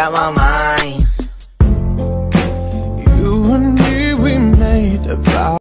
got my mind. You and me, we made a vow.